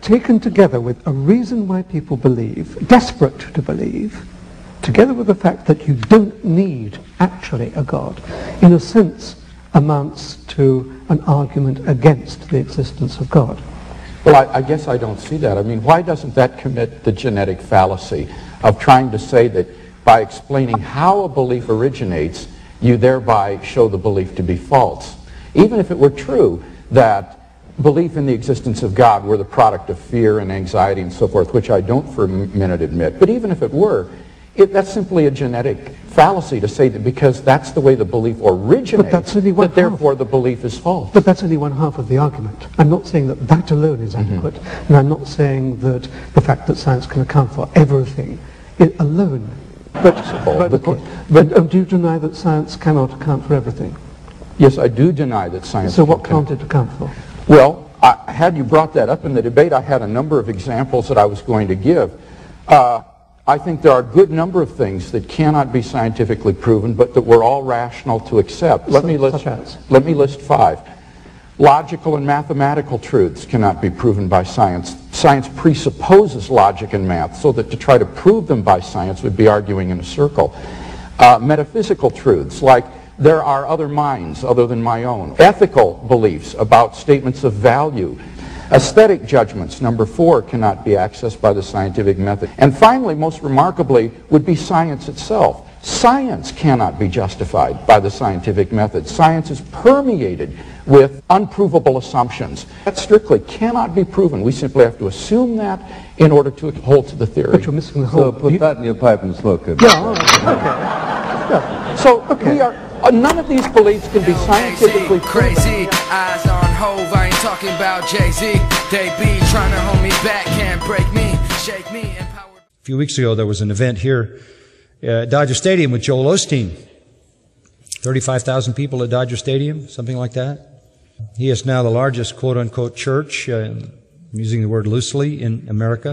Taken together with a reason why people believe, desperate to believe, together with the fact that you don't need actually a God, in a sense amounts to an argument against the existence of God. Well, I, I, guess I don't see that. I mean, why doesn't that commit the genetic fallacy of trying to say that by explaining how a belief originates, you thereby show the belief to be false? Even if it were true that belief in the existence of God were the product of fear and anxiety and so forth, which I don't for a minute admit, but even if it were, it, that's simply a genetic fallacy to say that because that's the way the belief originates, that therefore half. the belief is false. But that's only one half of the argument. I'm not saying that that alone is mm-hmm. adequate, mm-hmm. and I'm not saying that the fact that science can account for everything it alone. But, but, but, but um, do you deny that science cannot account for everything? Yes, I do deny that science. So what can't it account for? Well, I, had you brought that up in the debate, I had a number of examples that I was going to give. Uh, I think there are a good number of things that cannot be scientifically proven, but that we're all rational to accept. Let, me, list, let me list five. Logical and mathematical truths cannot be proven by science. Science presupposes logic and math, so that to try to prove them by science would be arguing in a circle. Uh, metaphysical truths, like there are other minds other than my own. Ethical beliefs about statements of value Aesthetic judgments, number four, cannot be accessed by the scientific method. And finally, most remarkably, would be science itself. Science cannot be justified by the scientific method. Science is permeated with unprovable assumptions. That strictly cannot be proven. We simply have to assume that in order to hold to the theory. But you're missing the whole... So put that in your pipe and smoke it. Yeah, okay. Yeah. So okay. we are... Uh, none of these beliefs can be scientifically crazy. Eyes on Hove, I ain't talking about Jay-Z. They be trying to hold me back, can't break me, shake me, empower. A few weeks ago, there was an event here at Dodger Stadium with Joel Osteen. 35,000 people at Dodger Stadium, something like that. He is now the largest quote unquote church, uh, I'm using the word loosely, in America.